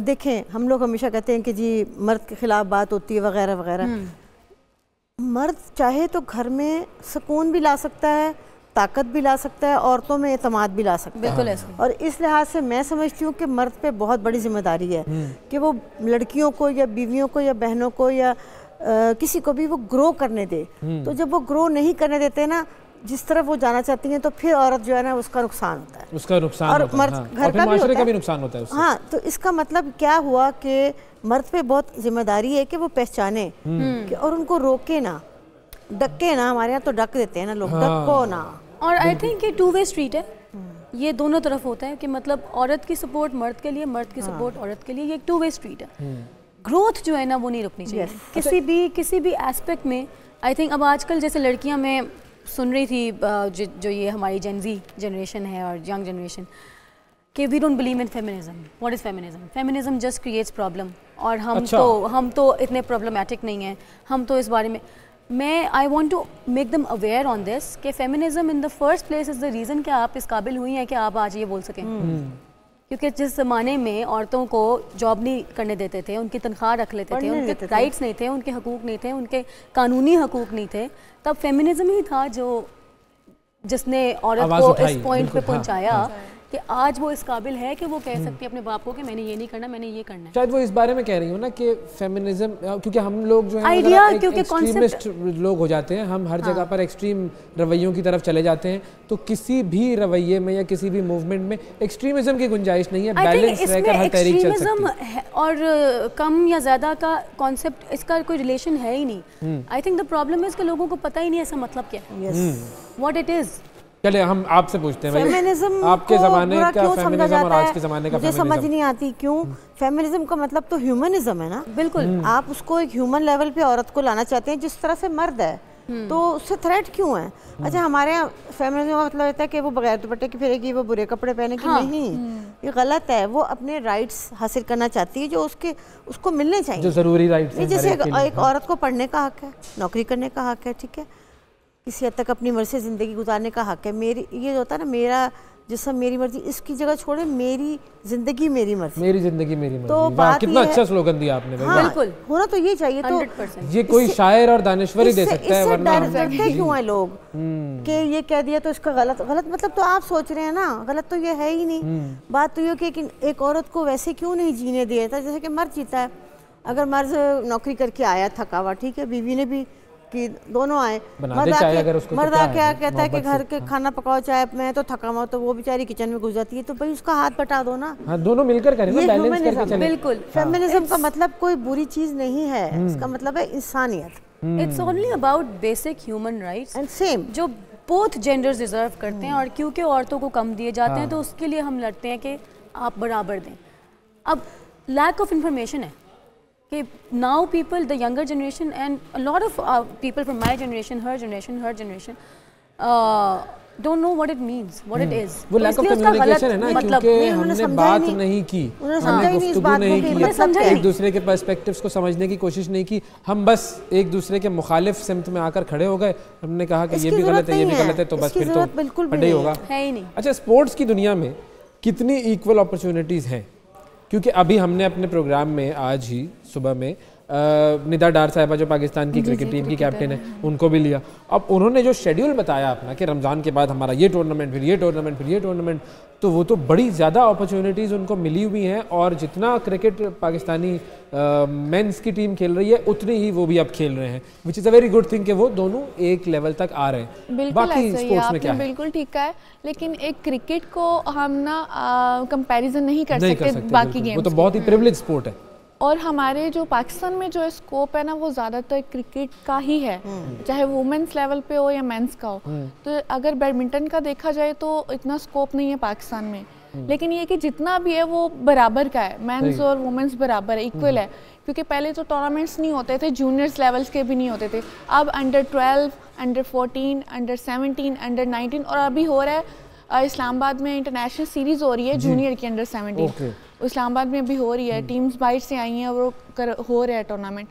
देखें हम लोग हमेशा कहते हैं कि जी मर्द के खिलाफ बात होती है वगैरह वगैरह। हम्म। मर्द चाहे तो घर में सुकून भी ला सकता है ताकत भी ला सकता है औरतों में एतमाद भी ला सकता है। बिल्कुल ऐसा। और इस लिहाज से मैं समझती हूँ कि मर्द पे बहुत बड़ी ज़िम्मेदारी है कि वो लड़कियों को या बीवियों को या बहनों को या अ, किसी को भी वो ग्रो करने दे। तो जब वो ग्रो नहीं करने देते ना जिस तरफ़ वो जाना चाहती हैं तो फिर औरत जो है ना उसका नुकसान होता है। उसका नुकसान और होता मर्द हाँ। घर और का भी होता का भी नुकसान होता है उससे। हाँ तो इसका मतलब क्या हुआ कि मर्द पे बहुत ज़िम्मेदारी है कि वो पहचाने कि और उनको रोके ना। डके ना हमारे यहाँ तो डक देते हैं ना लोग। डको ना। और आई थिंक ये टू वे स्ट्रीट है। ये दोनों तरफ़ होता है कि मतलब औरत की सपोर्ट मर्द के लिए मर्द की सपोर्ट औरत के लिए ये एक टू वे स्ट्रीट है। ग्रोथ जो है ना वो नहीं रुकनी चाहिए। किसी भी किसी भी एस्पेक्ट में आई थिंक अब आजकल जैसे लड़कियाँ मैं सुन रही थी जो, जो ये हमारी जेनजी जनरेशन है और यंग जनरेशन कि we don't believe in feminism what is feminism feminism just creates problem और हम अच्छा। तो हम तो इतने प्रॉब्लमेटिक नहीं हैं. हम तो इस बारे में मैं I want to make them aware on this कि feminism in the first place is the reason कि आप इस काबिल हुई हैं कि आप आज ये बोल सकें। क्योंकि जिस ज़माने में औरतों को जॉब नहीं करने देते थे उनकी तनख्वाह रख लेते थे उनके राइट्स नहीं थे उनके हकूक़ नहीं थे उनके कानूनी हकूक़ नहीं थे तब फेमिनिज्म ही था जो जिसने औरत को इस पॉइंट पे पहुँचाया हाँ, पहुँचाया। कि आज वो इस काबिल है कि वो कह सकती है अपने बाप को कि मैंने ये नहीं करना मैंने ये करना है। शायद वो इस बारे में कह रही हो ना कि फेमिनिज्म क्योंकि हम लोग जो है Idea, क्योंकि एक्सट्रीमिस्ट लोग हो जाते हैं। हम हर जगह पर एक्सट्रीम रवैयों की तरफ़ चले जाते हैं। तो किसी भी रवैये में या किसी भी मूवमेंट में एक्सट्रीमिज्म की गुंजाइश नहीं है। बैलेंस रहकर हर तहरीक चल सकती है। है और कम या ज़्यादा का कॉन्सेप्ट इसका कोई रिलेशन है ही। नहीं। I think the problem is कि लोगों को पता ही नहीं ऐसा मतलब क्या है। यस व्हाट इट इज़ चले हम आपसे पूछते हैं भाई। फेमिनिज्म आपके जमाने का फेमिनिज्म और आज के जमाने का मुझे समझ नहीं आती क्यों। फेमिनिज्म का मतलब तो ह्यूमनिज्म है ना? बिल्कुल। आप उसको एक ह्यूमन लेवल पे औरत को लाना चाहते हैं जिस तरह से मर्द है तो उससे थ्रेट क्यों है? अच्छा हमारे यहाँ फेमिनिज्म का मतलब होता है कि वो बगैर दुपट्टे की फिरेगी वो बुरे कपड़े पहनेगी। हाँ। नहीं ये गलत है। वो अपने राइट्स हासिल करना चाहती है जो उसके उसको मिलने जो चाहिए ज़रूरी राइट्स जैसे। एक औरत को पढ़ने का हक है नौकरी करने का हक है ठीक है? किसी हद तक अपनी मर्ज़ी से ज़िंदगी गुजारने का हक है। मेरी ये जो होता है ना मेरा जिसम मेरी मर्ज़ी इसकी जगह छोड़े मेरी ज़िंदगी मेरी मर्ज़ी। मेरी ज़िंदगी मेरी मर्ज़ी। तो बात कितना अच्छा स्लोगन दिया आपने हाँ बिल्कुल। होना तो ये चाहिए तो ये कोई शायर और दानश्वर ही दे सकता है वरना डरते क्यों हैं लोग? कि ये कह दिया तो इसका गलत गलत मतलब तो आप सोच रहे हैं ना गलत तो ये है ही नहीं। बात तो ये कि एक, एक औरत को वैसे क्यों नहीं जीने दिया था जैसे कि मर्द जीता है। अगर मर्द नौकरी करके आया थका हुआ ठीक है बीवी ने भी कि दोनों आए। मर्द आके- अगर उसको मर्द क्या आके कहता है कि घर के खाना पकाओ चाहे मैं तो थका हुआ तो वो बेचारी किचन में घुस जाती है। तो भाई उसका हाथ बटा दो ना। हाँ दोनों मिलकर करें ये बिल्कुल। फेमिनिज्म का मतलब कोई बुरी चीज़ नहीं है। इसका मतलब है इंसानियत। It's only about basic human rights and same जो बोथ जेंडर्स डिजर्व करते हैं। और क्योंकि औरतों को कम दिए जाते हैं तो उसके लिए हम लड़ते हैं कि आप बराबर दें। अब लैक ऑफ़ इंफॉर्मेशन है। कि now people the younger generation and lot of people from my generation her generation her generation don't know what it means what it is वो लैक ऑफ़ कम्युनिकेशन है ना मतलब क्योंकि हमने बात नहीं। नहीं की। उन्होंने हमने समझा ही नहीं इस गुफ्तगू बात को नहीं कि की। समझा एक दूसरे के पर्सपेक्टिव्स को समझने की कोशिश नहीं की। हम बस एक दूसरे के मुखालिफ सिमत में आकर खड़े हो गए। हमने कहा कि ये भी गलत है ये भी गलत है तो बस फिर तो बिल्कुल होगा। है। ही नहीं। अच्छा स्पोर्ट्स की दुनिया में कितनी इक्वल अपॉर्चुनिटीज़ हैं? क्योंकि अभी हमने अपने प्रोग्राम में आज ही सुबह में निदा डार साहिबा जो पाकिस्तान की क्रिकेट टीम की कैप्टन है उनको भी लिया। अब उन्होंने जो शेड्यूल बताया अपना कि रमज़ान के बाद हमारा ये टूर्नामेंट फिर ये टूर्नामेंट फिर ये टूर्नामेंट तो वो तो बड़ी ज़्यादा अपॉर्चुनिटीज़ उनको मिली हुई हैं और जितना क्रिकेट पाकिस्तानी मेंस की टीम खेल रही है उतनी ही वो भी अब खेल रहे हैं which is a very good thing कि वो दोनों एक लेवल तक आ रहे हैं। बाकी स्पोर्ट्स में क्या बिल्कुल ठीक है लेकिन एक क्रिकेट को हम ना कंपैरिजन नहीं कर सकते, बाकी। वो तो बहुत ही प्रिविलेज स्पोर्ट है। और हमारे जो पाकिस्तान में जो स्कोप है ना वो ज़्यादातर क्रिकेट का ही है। चाहे वुमेंस लेवल पे हो या मेंस का हो। तो अगर बैडमिंटन का देखा जाए तो इतना स्कोप नहीं है पाकिस्तान में। लेकिन ये कि जितना भी है वो बराबर का है। मेंस और वुमेंस बराबर है। इक्वल है क्योंकि पहले तो टूर्नामेंट्स नहीं होते थे जूनियर्स लेवल्स के भी नहीं होते थे। अब अंडर 12 अंडर 14 अंडर 17 अंडर 19 और अभी हो रहा है इस्लामाबाद में इंटरनेशनल सीरीज़ हो रही है जूनियर की अंडर 17 ओके। इस्लामाबाद में भी हो रही है टीम्स बाहर से आई हैं और वो कर हो रहा है टूर्नामेंट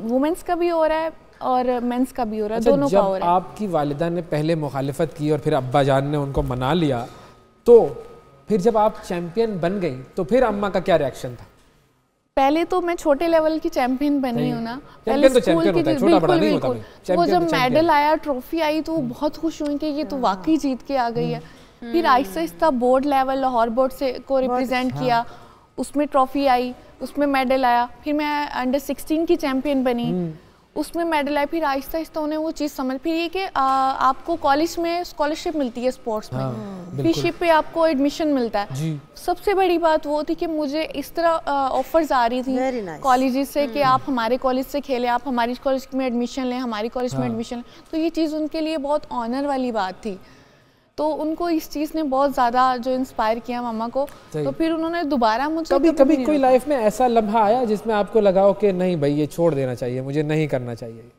वुमेंस का भी हो रहा है और मेंस का भी हो रहा है अच्छा, दोनों का हो रहा है। आपकी वालिदा ने पहले मुखालिफत की और फिर अब्बा जान ने उनको मना लिया तो फिर जब आप चैंपियन बन गई तो फिर अम्मा का क्या रिएक्शन था? पहले तो मैं छोटे लेवल की चैंपियन बनी हूँ ना। पहले तो है, चीज- बड़ा बिल्कुल बिल्कुल वो तो जब मेडल आया ट्रॉफी आई तो बहुत खुश हुई कि ये तो वाकई जीत के आ गई है। फिर Aahista Aahista board level Lahore board से को रिप्रेजेंट किया उसमें ट्रॉफी आई उसमें मेडल आया फिर मैं अंडर 16 की चैंपियन बनी उसमें मेडल आया फिर आहिस्ता आहिस्ता उन्हें वो चीज़ समझ फिर ये कि आपको कॉलेज में स्कॉलरशिप मिलती है स्पोर्ट्स हाँ, में। फिर शिप पे आपको एडमिशन मिलता है। सबसे बड़ी बात वो थी कि मुझे इस तरह ऑफर्स आ रही थी nice. कॉलेजेस से कि आप हमारे कॉलेज से खेलें आप हमारी कॉलेज में एडमिशन लें हमारी कॉलेज में हाँ। एडमिशन लें। तो ये चीज़ उनके लिए बहुत ऑनर वाली बात थी। तो उनको इस चीज़ ने बहुत ज़्यादा जो इंस्पायर किया मामा को। तो फिर उन्होंने दोबारा मुझे कभी कभी कभी कोई लाइफ में ऐसा लम्हा आया जिसमें आपको लगा हो कि नहीं भाई ये छोड़ देना चाहिए मुझे नहीं करना चाहिए?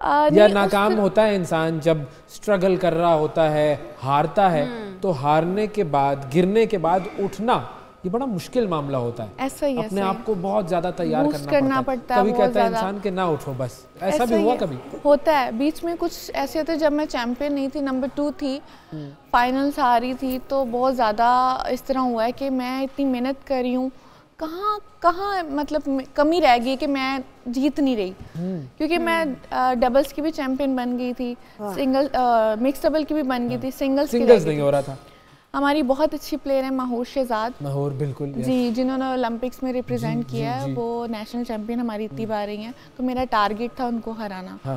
आ, या नाकाम होता है इंसान जब स्ट्रगल कर रहा होता है हारता है हम्म। तो हारने के बाद गिरने के बाद उठना ये बड़ा मुश्किल मामला होता है। ऐसा ही अपने आप को बहुत ज़्यादा तैयार करना, करना पड़ता पड़ता है है कभी कहता है इंसान के ना उठो बस। ऐसा भी हुआ कभी? होता है। बीच में कुछ ऐसे होते जब मैं चैंपियन नहीं थी नंबर टू थी हम्म। फाइनल्स आ रही थी तो बहुत ज़्यादा इस तरह हुआ है कि मैं इतनी मेहनत कर रही हूँ। कहाँ कहाँ मतलब कमी रह गई कि मैं जीत नहीं रही? हम्म। क्योंकि मैं डबल्स की भी चैंपियन बन गई थी सिंगल मिक्स डबल की भी बन गई थी सिंगल्स सिंगल्स नहीं हो रहा था। हमारी बहुत अच्छी प्लेयर है माहौर शहजाद। माहौर बिल्कुल जी जिन्होंने ओलंपिक्स में रिप्रेजेंट किया है वो नेशनल चैंपियन हमारी इतनी बार रही हैं तो मेरा टारगेट था उनको हराना।